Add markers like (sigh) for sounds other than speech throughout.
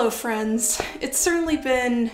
Hello, friends. It's certainly been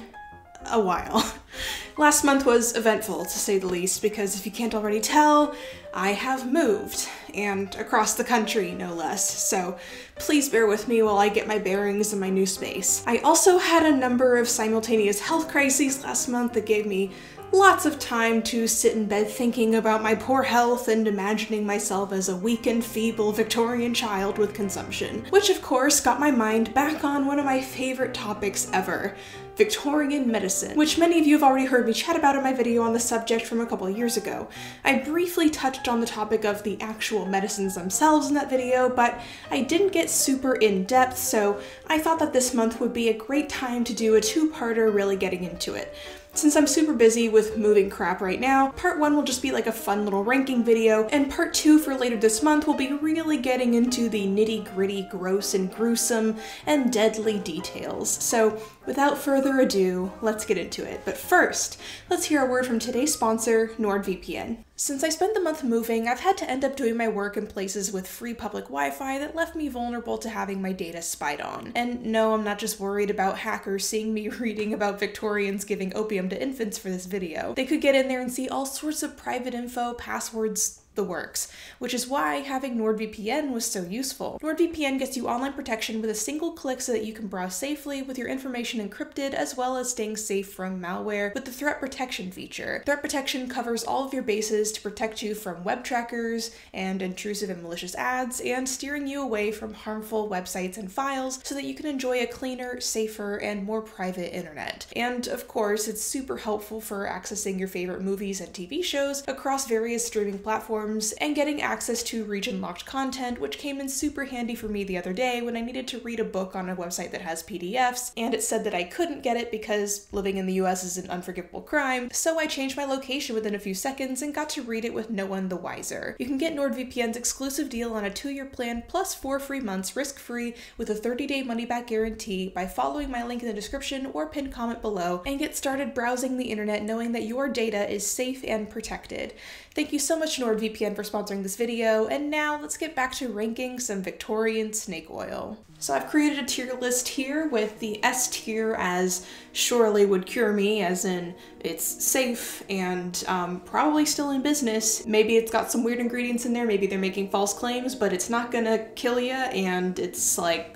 a while. (laughs) Last month was eventful, to say the least, because if you can't already tell, I have moved, and across the country, no less, so please bear with me while I get my bearings in my new space. I also had a number of simultaneous health crises last month that gave me lots of time to sit in bed thinking about my poor health and imagining myself as a weak and feeble Victorian child with consumption. Which of course got my mind back on one of my favorite topics ever, Victorian medicine, which many of you have already heard me chat about in my video on the subject from a couple years ago. I briefly touched on the topic of the actual medicines themselves in that video, but I didn't get super in depth, so I thought that this month would be a great time to do a two-parter really getting into it. Since I'm super busy with moving crap right now, part one will just be like a fun little ranking video, and part two for later this month will be really getting into the nitty gritty, gross and gruesome, and deadly details. So without further ado, let's get into it. But first, let's hear a word from today's sponsor, NordVPN. Since I spent the month moving, I've had to end up doing my work in places with free public Wi-Fi that left me vulnerable to having my data spied on. And no, I'm not just worried about hackers seeing me (laughs) reading about Victorians giving opium to infants for this video. They could get in there and see all sorts of private info, passwords, the works, which is why having NordVPN was so useful. NordVPN gets you online protection with a single click so that you can browse safely with your information encrypted as well as staying safe from malware with the threat protection feature. Threat protection covers all of your bases to protect you from web trackers and intrusive and malicious ads and steering you away from harmful websites and files so that you can enjoy a cleaner, safer, and more private internet. And of course, it's super helpful for accessing your favorite movies and TV shows across various streaming platforms platforms and getting access to region locked content, which came in super handy for me the other day when I needed to read a book on a website that has PDFs, and it said that I couldn't get it because living in the US is an unforgivable crime, so I changed my location within a few seconds and got to read it with no one the wiser. You can get NordVPN's exclusive deal on a two year plan plus four free months risk free with a 30 day money back guarantee by following my link in the description or pinned comment below and get started browsing the internet knowing that your data is safe and protected. Thank you so much, NordVPN, for sponsoring this video, and now let's get back to ranking some Victorian snake oil. So I've created a tier list here with the S tier as surely would cure me, as in it's safe and um, probably still in business. Maybe it's got some weird ingredients in there, maybe they're making false claims, but it's not gonna kill you and it's like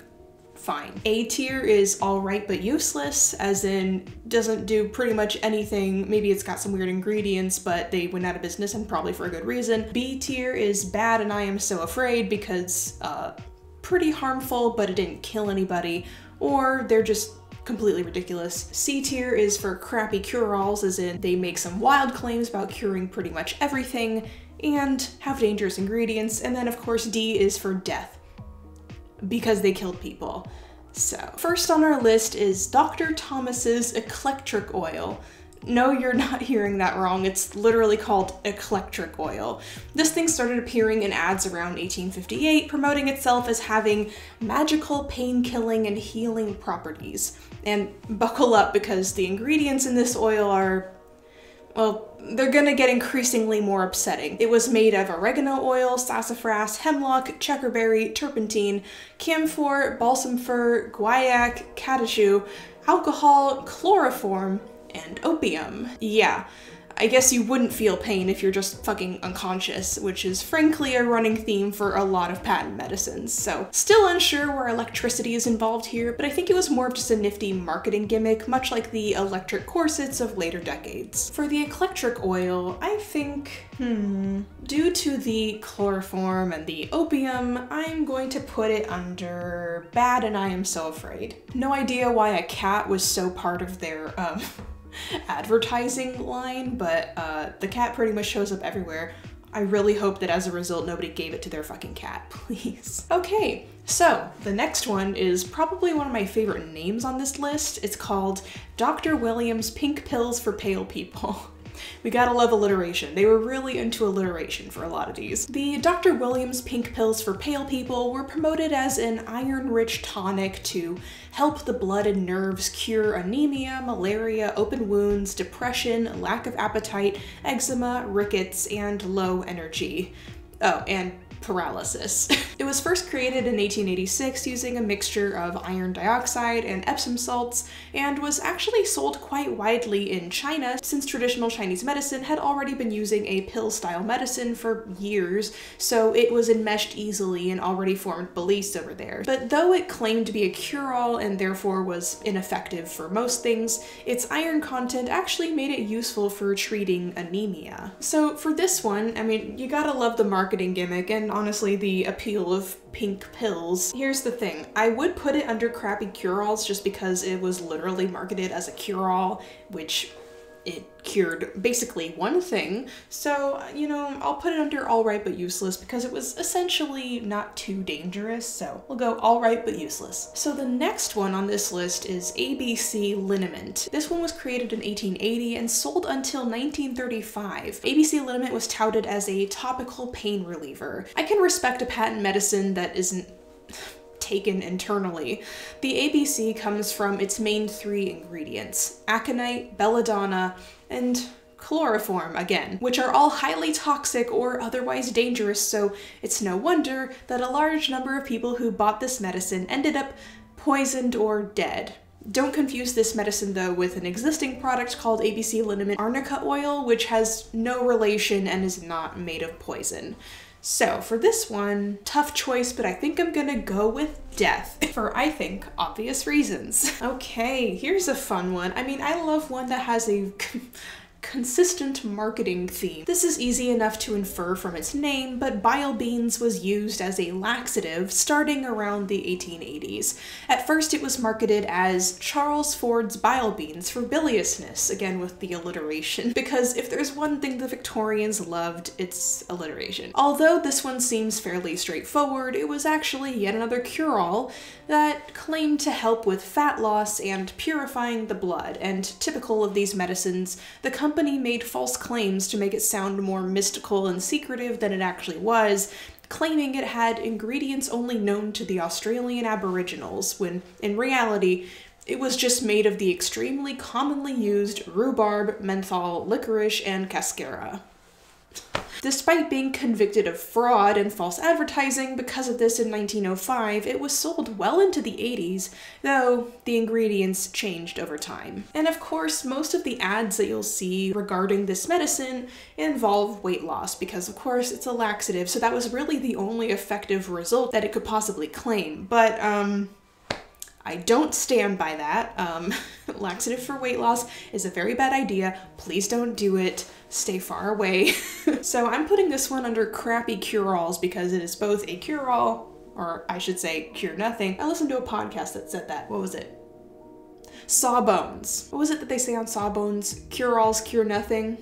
fine. A tier is alright but useless, as in doesn't do pretty much anything. Maybe it's got some weird ingredients, but they went out of business and probably for a good reason. B tier is bad and I am so afraid because uh, pretty harmful, but it didn't kill anybody, or they're just completely ridiculous. C tier is for crappy cure-alls, as in they make some wild claims about curing pretty much everything and have dangerous ingredients. And then of course D is for death because they killed people. So, first on our list is Dr. Thomas's Eclectric Oil. No, you're (laughs) not hearing that wrong. It's literally called eclectric oil. This thing started appearing in ads around 1858, promoting itself as having magical pain killing and healing properties. And buckle up because the ingredients in this oil are well, they're gonna get increasingly more upsetting. It was made of oregano oil, sassafras, hemlock, checkerberry, turpentine, camphor, balsam fir, guaiac, catechu, alcohol, chloroform, and opium. Yeah, I guess you wouldn't feel pain if you're just fucking unconscious, which is frankly a running theme for a lot of patent medicines. So still unsure where electricity is involved here, but I think it was more of just a nifty marketing gimmick, much like the electric corsets of later decades. For the eclectric oil, I think, hmm, due to the chloroform and the opium, I'm going to put it under bad and I am so afraid. No idea why a cat was so part of their, um, (laughs) advertising line, but uh, the cat pretty much shows up everywhere. I really hope that as a result, nobody gave it to their fucking cat, (laughs) please. Okay, so the next one is probably one of my favorite names on this list. It's called Dr. Williams Pink Pills for Pale People. (laughs) We gotta love alliteration. They were really into alliteration for a lot of these. The Dr. Williams pink pills for pale people were promoted as an iron-rich tonic to help the blood and nerves cure anemia, malaria, open wounds, depression, lack of appetite, eczema, rickets, and low energy. Oh, and paralysis. (laughs) it was first created in 1886 using a mixture of iron dioxide and Epsom salts, and was actually sold quite widely in China since traditional Chinese medicine had already been using a pill-style medicine for years, so it was enmeshed easily in already formed beliefs over there. But though it claimed to be a cure-all and therefore was ineffective for most things, its iron content actually made it useful for treating anemia. So for this one, I mean, you gotta love the marketing gimmick and honestly the appeal of pink pills. Here's the thing, I would put it under crappy cure-alls just because it was literally marketed as a cure-all, which it cured basically one thing. So, you know, I'll put it under alright but useless because it was essentially not too dangerous. So we'll go alright but useless. So the next one on this list is ABC Liniment. This one was created in 1880 and sold until 1935. ABC Liniment was touted as a topical pain reliever. I can respect a patent medicine that isn't taken internally. The ABC comes from its main three ingredients, aconite, belladonna, and chloroform again, which are all highly toxic or otherwise dangerous, so it's no wonder that a large number of people who bought this medicine ended up poisoned or dead. Don't confuse this medicine though with an existing product called ABC Liniment Arnica oil, which has no relation and is not made of poison. So for this one, tough choice, but I think I'm gonna go with death (laughs) for I think obvious reasons. Okay, here's a fun one. I mean, I love one that has a consistent marketing theme. This is easy enough to infer from its name, but bile beans was used as a laxative starting around the 1880s. At first it was marketed as Charles Ford's bile beans for biliousness, again with the alliteration, (laughs) because if there's one thing the Victorians loved, it's alliteration. Although this one seems fairly straightforward, it was actually yet another cure-all that claimed to help with fat loss and purifying the blood, and typical of these medicines, the company made false claims to make it sound more mystical and secretive than it actually was, claiming it had ingredients only known to the Australian Aboriginals, when in reality, it was just made of the extremely commonly used rhubarb, menthol, licorice, and cascara. Despite being convicted of fraud and false advertising because of this in 1905, it was sold well into the 80s, though the ingredients changed over time. And of course, most of the ads that you'll see regarding this medicine involve weight loss because, of course, it's a laxative, so that was really the only effective result that it could possibly claim. But, um, I don't stand by that. Um, (laughs) laxative for weight loss is a very bad idea. Please don't do it. Stay far away. (laughs) so I'm putting this one under crappy cure-alls because it is both a cure-all, or I should say cure nothing. I listened to a podcast that said that. What was it? Sawbones. What was it that they say on Sawbones? Cure-alls, cure nothing?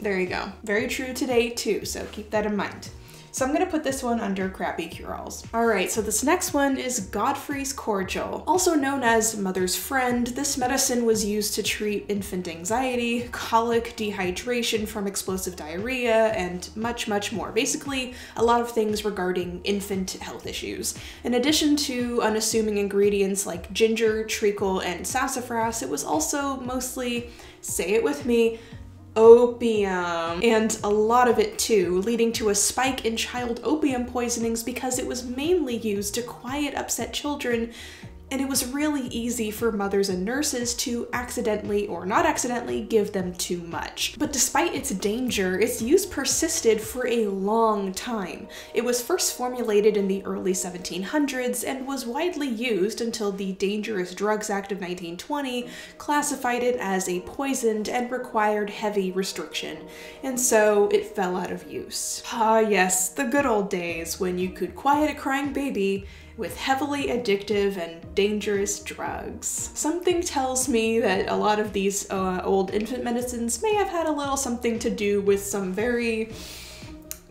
There you go. Very true today too, so keep that in mind. So I'm gonna put this one under crappy cure-alls. All right, so this next one is Godfrey's Cordial. Also known as Mother's Friend, this medicine was used to treat infant anxiety, colic, dehydration from explosive diarrhea, and much, much more. Basically, a lot of things regarding infant health issues. In addition to unassuming ingredients like ginger, treacle, and sassafras, it was also mostly, say it with me, opium, and a lot of it too, leading to a spike in child opium poisonings because it was mainly used to quiet upset children and it was really easy for mothers and nurses to accidentally or not accidentally give them too much. But despite its danger, its use persisted for a long time. It was first formulated in the early 1700s and was widely used until the Dangerous Drugs Act of 1920 classified it as a poisoned and required heavy restriction, and so it fell out of use. Ah yes, the good old days when you could quiet a crying baby with heavily addictive and dangerous drugs. Something tells me that a lot of these uh, old infant medicines may have had a little something to do with some very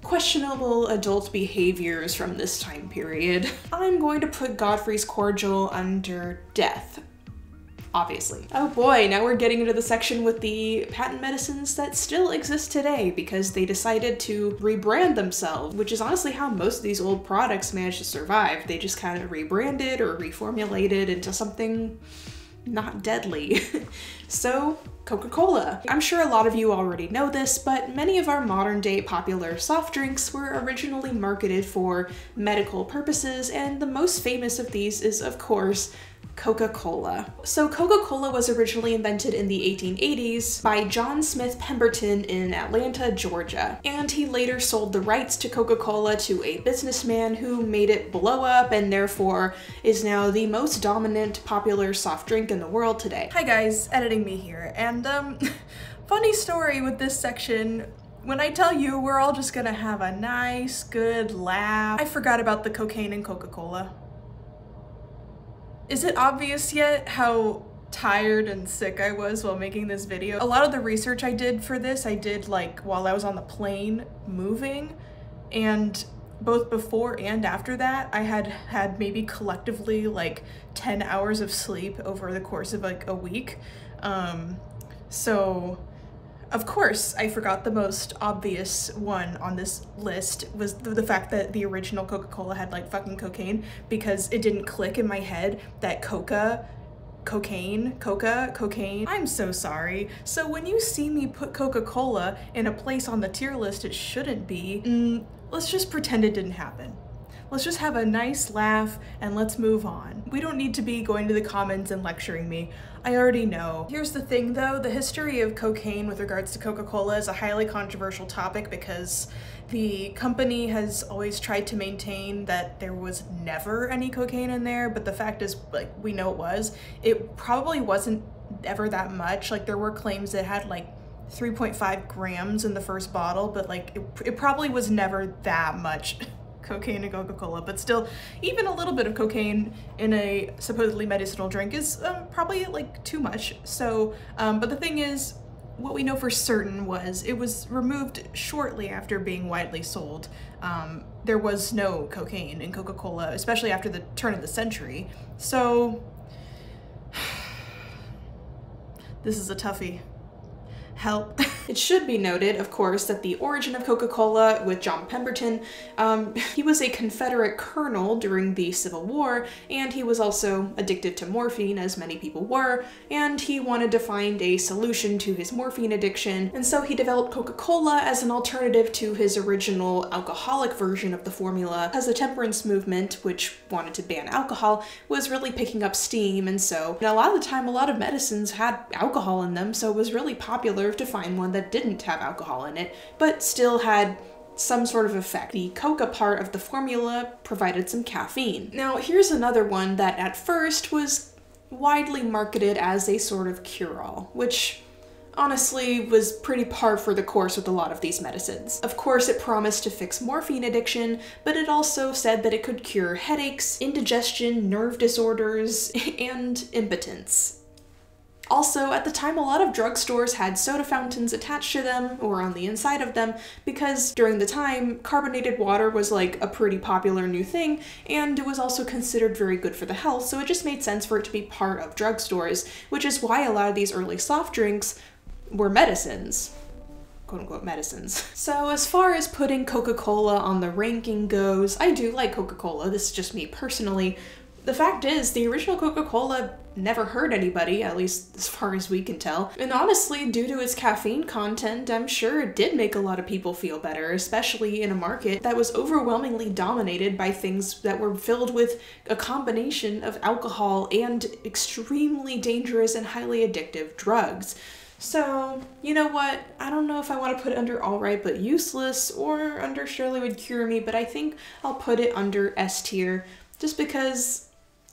questionable adult behaviors from this time period. (laughs) I'm going to put Godfrey's Cordial under death obviously. Oh boy, now we're getting into the section with the patent medicines that still exist today because they decided to rebrand themselves, which is honestly how most of these old products managed to survive. They just kind of rebranded or reformulated into something not deadly. (laughs) so, Coca Cola. I'm sure a lot of you already know this, but many of our modern day popular soft drinks were originally marketed for medical purposes, and the most famous of these is, of course, Coca-Cola. So Coca-Cola was originally invented in the 1880s by John Stith Pemberton in Atlanta, Georgia. And he later sold the rights to Coca-Cola to a businessman who made it blow up and therefore is now the most dominant popular soft drink in the world today. Hi guys, editing me here. And um, (laughs) funny story with this section when I tell you we're all just gonna have a nice, good laugh. I forgot about the cocaine and Coca-Cola. Is it obvious yet how tired and sick I was while making this video? A lot of the research I did for this, I did like while I was on the plane moving and both before and after that, I had had maybe collectively like 10 hours of sleep over the course of like a week. Um, so of course, I forgot the most obvious one on this list was the, fact that the original Coca-Cola had like fucking cocaine because it didn't click in my head that Coca cocaine, coca, cocaine. I'm so sorry. So when you see me put Coca-Cola in a place on the tier list it shouldn't be, mm, let's just pretend it didn't happen. Let's just have a nice laugh and let's move on. We don't need to be going to the comments and lecturing me. I already know. Here's the thing though, the history of cocaine with regards to Coca-Cola is a highly controversial topic because the company has always tried to maintain that there was never any cocaine in there, but the fact is, like, we know it was. It probably wasn't ever that much. Like, there were claims that had like 3.5 grams in the first bottle, but like, it, it probably was never that much (laughs) cocaine and Coca-Cola, but still, even a little bit of cocaine in a supposedly medicinal drink is um, probably like too much. So, um, but the thing is, what we know for certain was it was removed shortly after being widely sold. Um, there was no cocaine in Coca-Cola, especially after the turn of the century. So, (sighs) this is a toughie help. (laughs) it should be noted, of course, that the origin of Coca-Cola with John Pemberton, um, (laughs) he was a Confederate colonel during the Civil War, and he was also addicted to morphine, as many people were, and he wanted to find a solution to his morphine addiction, and so he developed Coca-Cola as an alternative to his original alcoholic version of the formula, as the temperance movement, which wanted to ban alcohol, was really picking up steam, and so a lot of the time a lot of medicines had alcohol in them, so it was really popular to find one that didn't have alcohol in it, but still had some sort of effect. The coca part of the formula provided some caffeine. Now, here's another one that at first was widely marketed as a sort of cure-all, which honestly was pretty par for the course with a lot of these medicines. Of course, it promised to fix morphine addiction, but it also said that it could cure headaches, indigestion, nerve disorders, (laughs) and impotence. Also, at the time, a lot of drugstores had soda fountains attached to them or on the inside of them because during the time, carbonated water was like a pretty popular new thing and it was also considered very good for the health, so it just made sense for it to be part of drugstores, which is why a lot of these early soft drinks were medicines quote unquote medicines. So as far as putting Coca-Cola on the ranking goes, I do like Coca-Cola, this is just me personally, the fact is, the original Coca Cola never hurt anybody, at least as far as we can tell. And honestly, due to its caffeine content, I'm sure it did make a lot of people feel better, especially in a market that was overwhelmingly dominated by things that were filled with a combination of alcohol and extremely dangerous and highly addictive drugs. So, you know what? I don't know if I want to put it under alright but useless or under surely would cure me, but I think I'll put it under S tier just because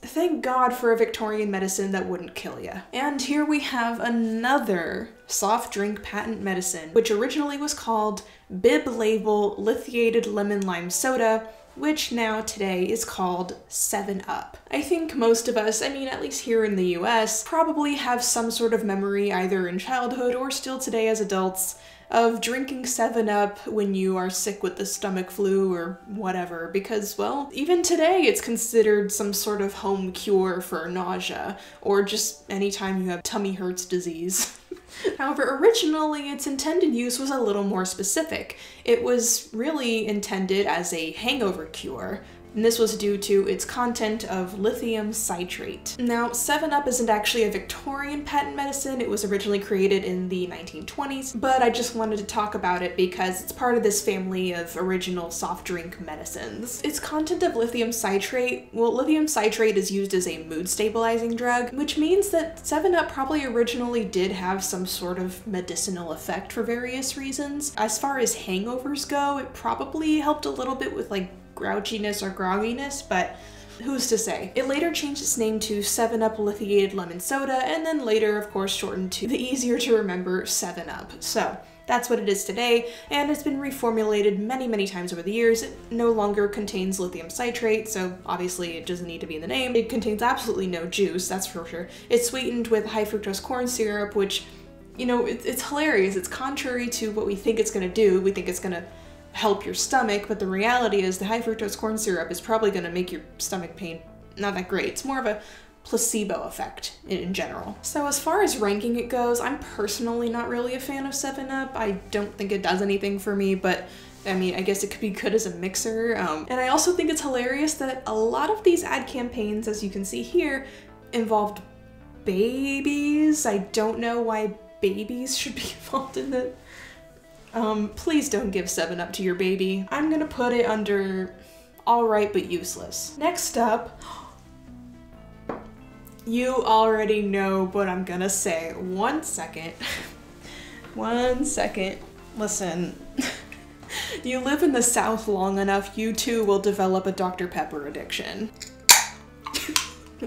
Thank God for a Victorian medicine that wouldn't kill you. And here we have another soft drink patent medicine, which originally was called Bib Label Lithiated Lemon Lime Soda, which now today is called 7-Up. I think most of us, I mean at least here in the US, probably have some sort of memory either in childhood or still today as adults of drinking 7 Up when you are sick with the stomach flu or whatever, because, well, even today it's considered some sort of home cure for nausea, or just anytime you have tummy hurts disease. (laughs) However, originally its intended use was a little more specific. It was really intended as a hangover cure, and this was due to its content of lithium citrate. Now, 7-Up isn't actually a Victorian patent medicine, it was originally created in the 1920s, but I just wanted to talk about it because it's part of this family of original soft drink medicines. Its content of lithium citrate, well, lithium citrate is used as a mood stabilizing drug, which means that 7-Up probably originally did have some sort of medicinal effect for various reasons. As far as hangovers go, it probably helped a little bit with like grouchiness or grogginess, but who's to say? It later changed its name to 7-Up Lithiated Lemon Soda, and then later, of course, shortened to the easier to remember 7-Up. So, that's what it is today, and it's been reformulated many, many times over the years. It no longer contains lithium citrate, so obviously it doesn't need to be in the name. It contains absolutely no juice, that's for sure. It's sweetened with high fructose corn syrup, which, you know, it, it's hilarious. It's contrary to what we think it's gonna do. We think it's gonna help your stomach, but the reality is the high fructose corn syrup is probably gonna make your stomach pain not that great. It's more of a placebo effect in, general. So as far as ranking it goes, I'm personally not really a fan of 7-Up. I don't think it does anything for me, but I mean, I guess it could be good as a mixer. Um, and I also think it's hilarious that a lot of these ad campaigns, as you can see here, involved babies. I don't know why babies should be (laughs) involved in it. Um, please don't give 7-Up to your baby. I'm gonna put it under alright but useless. Next up, you already know what I'm gonna say. One second. (laughs) One second. Listen. (laughs) you live in the South long enough, you too will develop a Dr. Pepper addiction.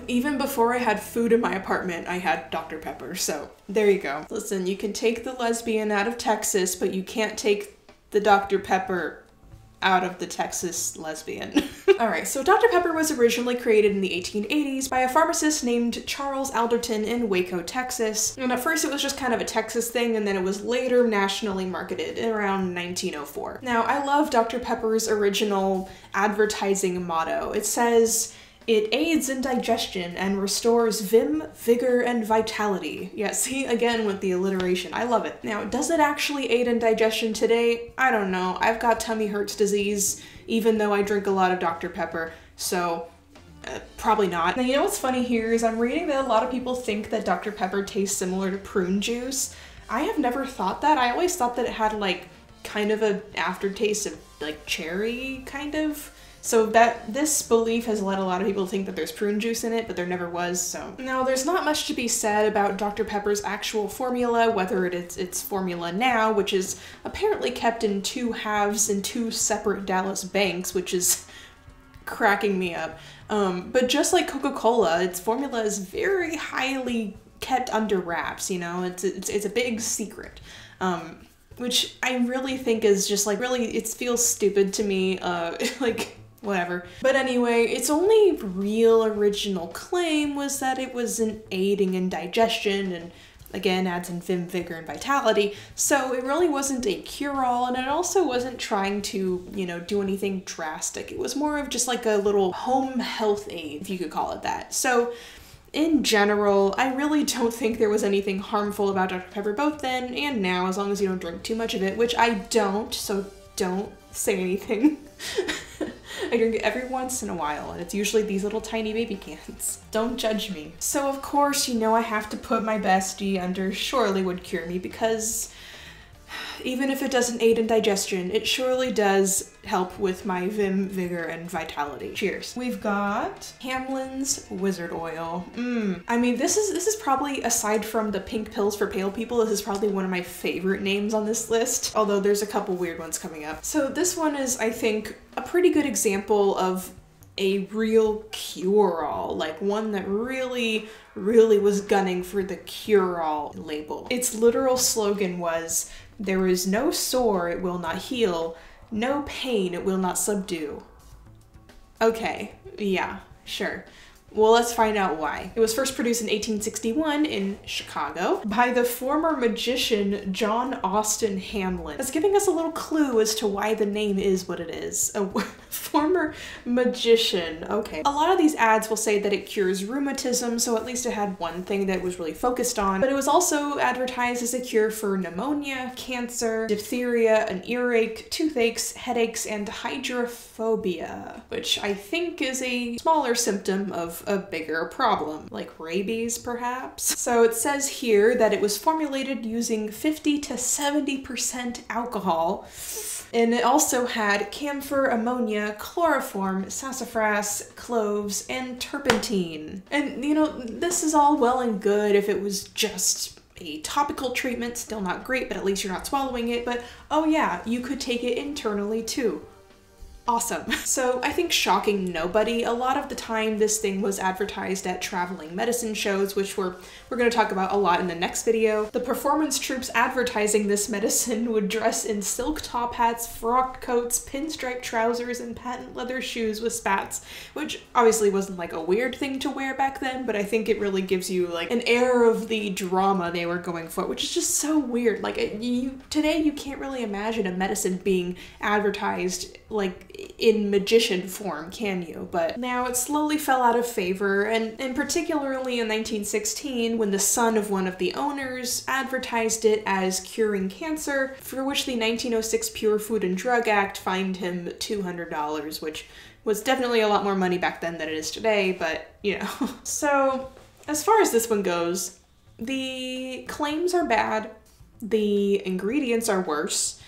Even before I had food in my apartment, I had Dr. Pepper, so there you go. Listen, you can take the lesbian out of Texas, but you can't take the Dr. Pepper out of the Texas lesbian. (laughs) All right, so Dr. Pepper was originally created in the 1880s by a pharmacist named Charles Alderton in Waco, Texas. And at first it was just kind of a Texas thing, and then it was later nationally marketed around 1904. Now, I love Dr. Pepper's original advertising motto. It says, it aids in digestion and restores vim, vigor, and vitality. Yeah, see, again with the alliteration. I love it. Now, does it actually aid in digestion today? I don't know. I've got tummy hurts disease, even though I drink a lot of Dr. Pepper, so uh, probably not. Now, you know what's funny here is I'm reading that a lot of people think that Dr. Pepper tastes similar to prune juice. I have never thought that. I always thought that it had like kind of an aftertaste of like cherry, kind of. So that this belief has led a lot of people to think that there's prune juice in it, but there never was. So now there's not much to be said about Dr. Pepper's actual formula, whether it is its formula now, which is apparently kept in two halves in two separate Dallas banks, which is cracking me up. Um, but just like Coca-Cola, its formula is very highly kept under wraps. You know, it's it's, it's a big secret. Um, which I really think is just like really it feels stupid to me. Uh, (laughs) like whatever. But anyway, its only real original claim was that it was an aiding in digestion and again adds in vim, vigor, and vitality. So it really wasn't a cure-all, and it also wasn't trying to, you know, do anything drastic. It was more of just like a little home health aid, if you could call it that. So in general, I really don't think there was anything harmful about Dr. Pepper both then and now, as long as you don't drink too much of it, which I don't, so don't say anything. (laughs) (laughs) I drink it every once in a while, and it's usually these little tiny baby cans. (laughs) Don't judge me. So of course, you know I have to put my bestie under surely would cure me because even if it doesn't aid in digestion, it surely does help with my vim, vigor, and vitality. Cheers. We've got Hamlin's Wizard Oil. Mmm. I mean, this is this is probably aside from the pink pills for pale people, this is probably one of my favorite names on this list. Although there's a couple weird ones coming up. So this one is, I think, a pretty good example of a real cure-all, like one that really, really was gunning for the cure-all label. Its literal slogan was, there is no sore it will not heal, no pain it will not subdue. Okay, yeah, sure. Well, let's find out why. It was first produced in 1861 in Chicago by the former magician John Austin Hamlin. That's giving us a little clue as to why the name is what it is. A (laughs) former magician. Okay. A lot of these ads will say that it cures rheumatism, so at least it had one thing that was really focused on. But it was also advertised as a cure for pneumonia, cancer, diphtheria, an earache, toothaches, headaches, and hydrophobia, which I think is a smaller symptom of a bigger problem, like rabies perhaps. So it says here that it was formulated using 50 to 70% alcohol. And it also had camphor, ammonia, chloroform, sassafras, cloves, and turpentine. And you know, this is all well and good if it was just a topical treatment, still not great, but at least you're not swallowing it. But oh yeah, you could take it internally too awesome. So I think shocking nobody. A lot of the time this thing was advertised at traveling medicine shows, which we're, we're gonna talk about a lot in the next video. The performance troupes advertising this medicine (laughs) would dress in silk top hats, frock coats, pinstripe trousers, and patent leather shoes with spats, which obviously wasn't like a weird thing to wear back then, but I think it really gives you like an air of the drama they were going for, which is just so weird. Like you today you can't really imagine a medicine being advertised like in magician form, can you? But now it slowly fell out of favor, and, and particularly in 1916, when the son of one of the owners advertised it as curing cancer, for which the 1906 Pure Food and Drug Act fined him $200, which was definitely a lot more money back then than it is today, but you know. (laughs) so, as far as this one goes, the claims are bad, the ingredients are worse,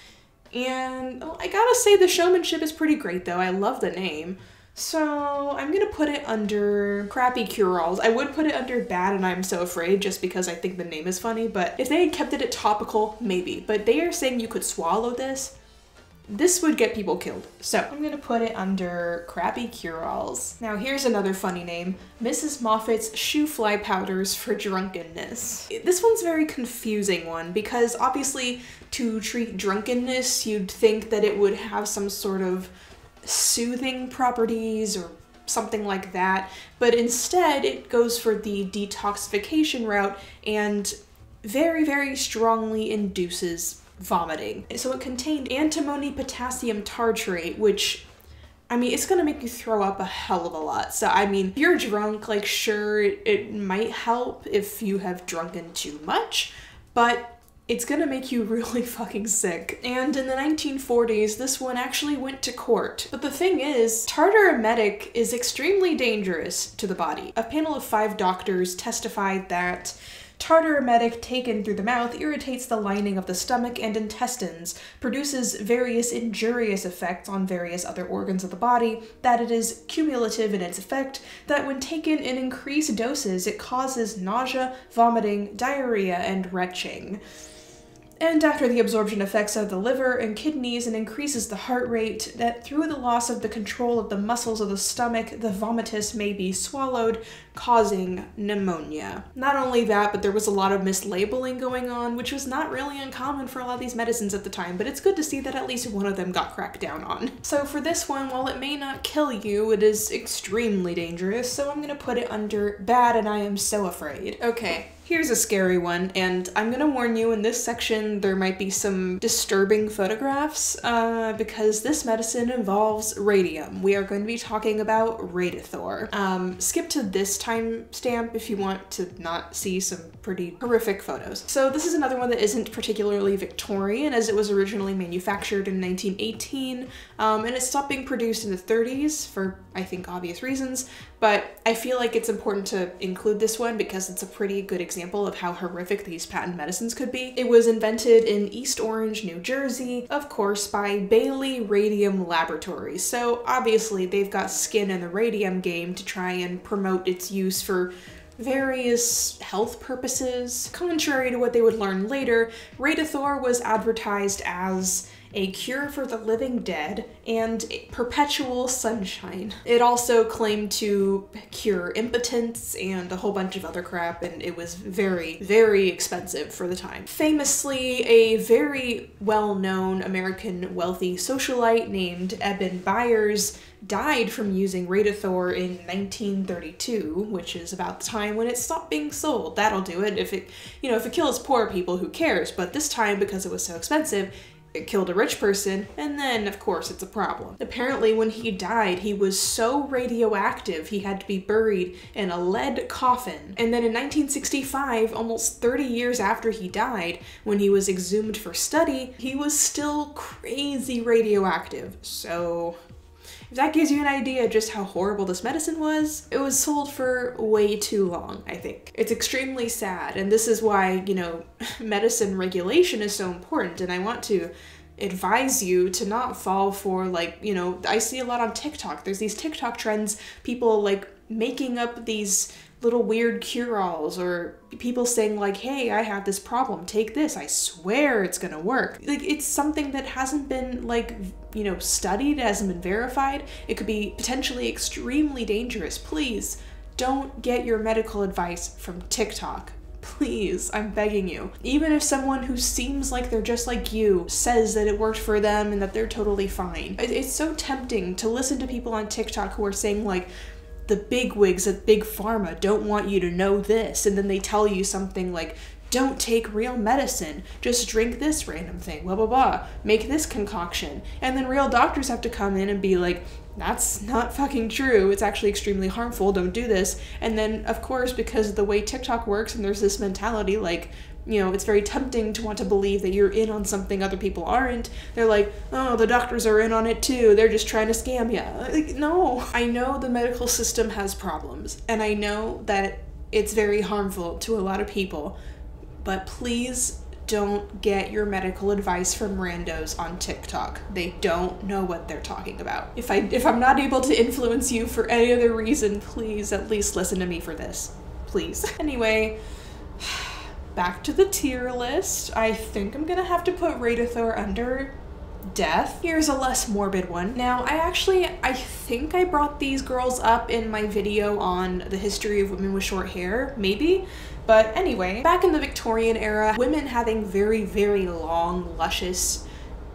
and oh, I gotta say, the showmanship is pretty great though. I love the name. So I'm gonna put it under crappy cure-alls. I would put it under bad and I'm so afraid just because I think the name is funny, but if they had kept it at topical, maybe. But they are saying you could swallow this this would get people killed. So I'm gonna put it under crappy cure-alls. Now here's another funny name, Mrs. Moffat's shoo-fly powders for drunkenness. This one's a very confusing one because obviously to treat drunkenness, you'd think that it would have some sort of soothing properties or something like that, but instead it goes for the detoxification route and very, very strongly induces vomiting. So it contained antimony potassium tartrate, which I mean, it's gonna make you throw up a hell of a lot. So, I mean, if you're drunk, like, sure, it, might help if you have drunken too much, but it's gonna make you (laughs) really fucking sick. And in the 1940s, this one actually went to court. But the thing is, tartar emetic is extremely dangerous to the body. A panel of five doctors testified that Tartar emetic taken through the mouth irritates the lining of the stomach and intestines, produces various injurious effects on various other organs of the body, that it is cumulative in its effect, that when taken in increased doses it causes nausea, vomiting, diarrhea, and retching and after the absorption affects of the liver and kidneys and increases the heart rate, that through the loss of the control of the muscles of the stomach, the vomitus may be swallowed, causing pneumonia. Not only that, but there was a lot of mislabeling going on, which was not really uncommon for a lot of these medicines at the time, but it's good to see that at least one of them got cracked down on. So for this one, while it may not kill you, it is extremely dangerous, so I'm gonna put it under bad and I am so afraid. Okay, Here's a scary one, and I'm gonna warn you in this section there might be some disturbing photographs uh, because this medicine involves radium. We are going to be talking about Radithor. Um, skip to this timestamp if you want to not see some pretty horrific photos. So this is another one that isn't particularly Victorian as it was originally manufactured in 1918 um, and it stopped being produced in the 30s for I think obvious reasons, but I feel like it's important to include this one because it's a pretty good example of how horrific these patent medicines could be. It was invented in East Orange, New Jersey, of course by Bailey Radium Laboratories. So obviously they've got skin in the radium game to try and promote its use for various health purposes. Contrary to what they would learn later, Radithor was advertised as A Cure for the Living Dead, and Perpetual Sunshine. It also claimed to cure impotence and a whole bunch of other crap, and it was very, very expensive for the time. Famously, a very well known American wealthy socialite named Eben Byers died from using Radithor in 1932, which is about the time when it stopped being sold. That'll do it. If it, you know, if it kills poor people, who cares? But this time, because it was so expensive, it killed a rich person, and then, of course, it's a problem. Apparently, when he died, he was so radioactive he had to be buried in a lead coffin. And then in 1965, almost 30 years after he died, when he was exhumed for study, he was still crazy radioactive. So, if that gives you an idea just how horrible this medicine was, it was sold for way too long, I think. It's extremely sad, and this is why, you know, (laughs) medicine regulation is so important, and I want to advise you to not fall for like, you know, I see a lot on TikTok. There's these TikTok trends, people like making up these little weird cure-alls or people saying like hey i have this problem. Take this. I swear it's gonna work. Like it's something that hasn't been like you know studied hasn't been verified. It could be potentially extremely dangerous. Please don't get your medical advice from tiktok. Please, I'm begging you. Even if someone who seems like they're just like you says that it worked for them and that they're totally fine, it's so tempting to listen to people on TikTok who are saying, like, the big wigs at Big Pharma don't want you to know this, and then they tell you something like, don't take real medicine, just drink this random thing, blah blah blah, make this concoction. And then real doctors have to come in and be like, that's not fucking true. It's actually extremely harmful. Don't do this. And then, of course, because of the way TikTok works, and there's this mentality like, you know, it's very tempting to want to believe that you're in on something other people aren't. They're like, oh, the doctors are in on it too. They're just trying to scam you. Like, no. I know the medical system has problems, and I know that it's very harmful to a lot of people, but please don't get your medical advice from randos on TikTok. They don't know what they're talking about. If I if I'm not able to influence you for any other reason, please at least listen to me for this. Please. (laughs) Anyway, back to the tier list. I think I'm gonna have to put Radithor under death. Here's a less morbid one. Now, I actually, I think I brought these girls up in my video on the history of women with short hair, maybe. But anyway, back in the Victorian era, women having very, very long, luscious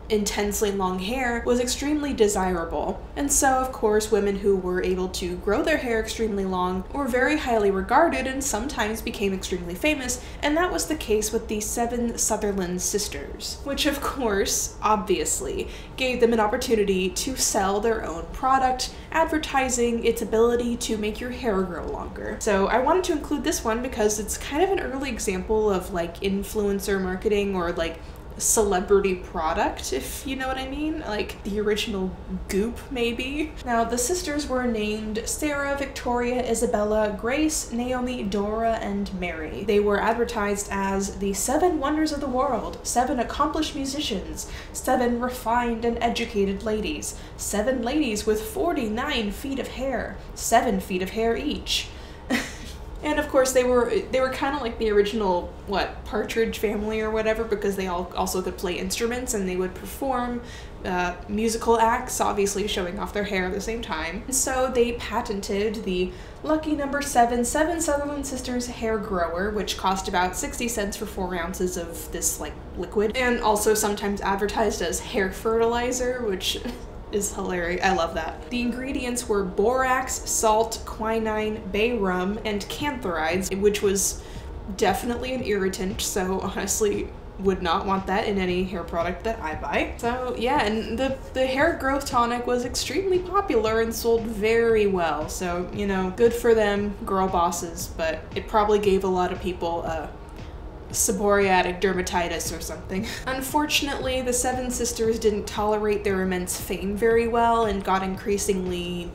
intensely long hair was extremely desirable. And so, of course, women who were able to grow their hair extremely long were very highly regarded and sometimes became extremely famous, and that was the case with the Seven Sutherland sisters, which, of course, obviously, gave them an opportunity to sell their own product, advertising its ability to make your hair grow longer. So, I wanted to include this one because it's kind of an early example of like influencer marketing or like celebrity product, if you know what I mean. Like the original goop, maybe. Now, the sisters were named Sarah, Victoria, Isabella, Grace, Naomi, Dora, and Mary. They were advertised as the seven wonders of the world, seven accomplished musicians, seven refined and educated ladies, seven ladies with 49 feet of hair, seven feet of hair each. And of course, they were they were kind of like the original what Partridge Family or whatever because they all also could play instruments and they would perform uh, musical acts, obviously showing off their hair at the same time. And so they patented the lucky number seven Seven Sutherland Sisters hair grower, which cost about sixty cents for four ounces of this like liquid, and also sometimes advertised as hair fertilizer, which (laughs) is hilarious. I love that. The ingredients were borax, salt, quinine, bay rum, and cantharides, which was definitely an irritant, so honestly would not want that in any hair product that I buy. So yeah, and the, the hair growth tonic was extremely popular and sold very well. So, you know, good for them, girl bosses, but it probably gave a lot of people a seborrheic dermatitis or something. (laughs) Unfortunately, the Seven Sisters didn't tolerate their immense fame very well and got increasingly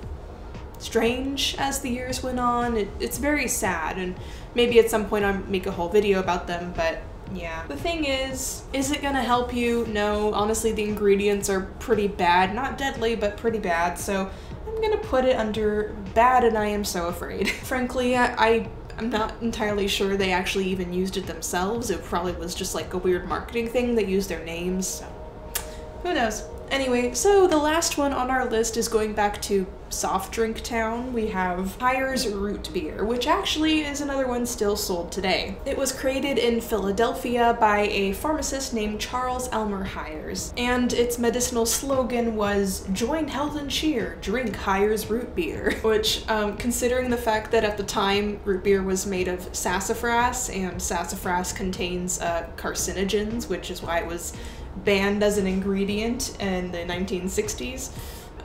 strange as the years went on. It, it's very sad, and maybe at some point I'll make a whole video about them, but yeah. The thing is, is it gonna help you? No, honestly, the ingredients are pretty bad. Not deadly, but pretty bad, so I'm gonna put it under bad and I am so afraid. (laughs) Frankly, I, I I'm not entirely sure they actually even used it themselves. It probably was just like a weird marketing thing. They used their names. So. Who knows? Anyway, so the last one on our list is going back to soft drink town. We have Hires Root Beer, which actually is another one still sold today. It was created in Philadelphia by a pharmacist named Charles Elmer Hires, and its medicinal slogan was Join Health and Cheer, drink Hires Root Beer, (laughs) which, um, considering the fact that at the time root beer was made of sassafras, and sassafras contains uh, carcinogens, which is why it was banned as an ingredient in the 1960s.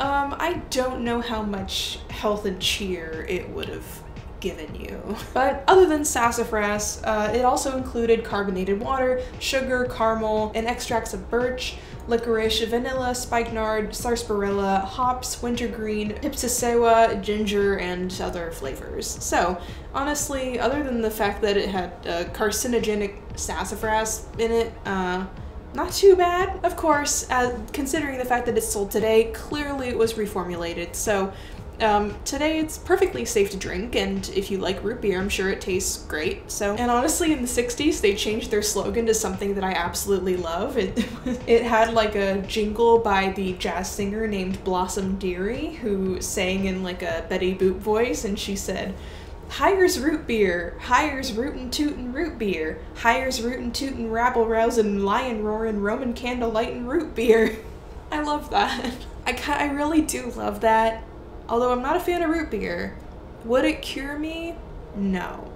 Um, I don't know how much health and cheer it would have given you. But other than sassafras, uh, it also included carbonated water, sugar, caramel, and extracts of birch, licorice, vanilla, spikenard, sarsaparilla, hops, wintergreen, pipsissewa, ginger, and other flavors. So, honestly, other than the fact that it had uh, carcinogenic sassafras in it, uh, not too bad. Of course, uh, considering the fact that it's sold today, clearly it was reformulated. So um, today it's perfectly safe to drink, and if you like root beer, I'm sure it tastes great. So, and honestly, in the 60s, they changed their slogan to something that I absolutely love. It, (laughs) it had like a jingle by the jazz singer named Blossom Dearie, who sang in like a Betty Boop voice, and she said, Hires root beer, hires rootin' tootin' root beer, hires rootin' tootin' rabble rousin' lion roarin' Roman candle lightin' root beer. (laughs) I love that. I I really do love that. Although I'm not a fan of root beer. Would it cure me? No.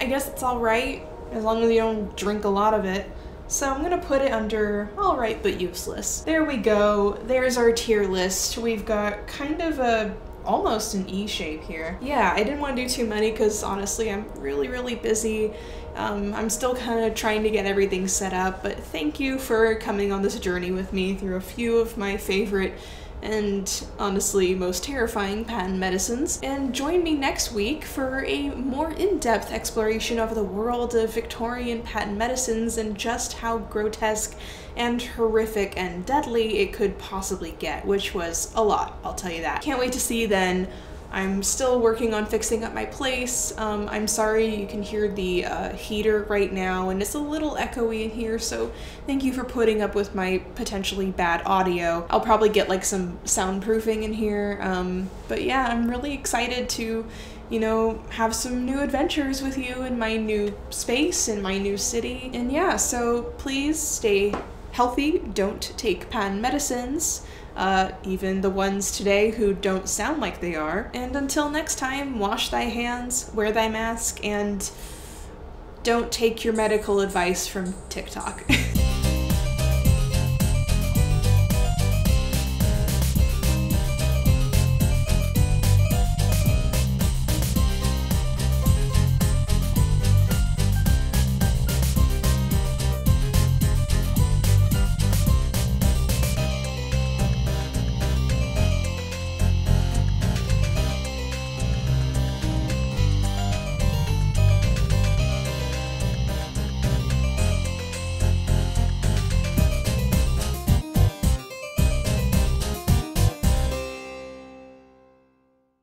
I guess it's alright, as long as you don't drink a lot of it. So I'm gonna put it under alright but useless. There we go. There's our tier list. We've got kind of a almost an E shape here. Yeah, I didn't want to do too many because honestly I'm really, really busy. Um, I'm still kind of trying to get everything set up, but thank you for coming on this journey with me through a few of my favorite and honestly most terrifying patent medicines. And join me next week for a more in-depth exploration of the world of Victorian patent medicines and just how grotesque and horrific and deadly it could possibly get, which was a lot, I'll tell you that. Can't wait to see then. I'm still working on fixing up my place. Um, I'm sorry you can hear the uh, heater right now and it's a little echoey in here, so thank you for putting up with my potentially bad audio. I'll probably get like some soundproofing in here, um, but yeah, I'm really excited to you know, have some new adventures with you in my new space, in my new city. And yeah, so please stay healthy, don't take pan medicines, uh, even the ones today who don't sound like they are. And until next time, wash thy hands, wear thy mask, and don't take your medical advice from TikTok. (laughs)